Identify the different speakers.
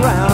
Speaker 1: ground.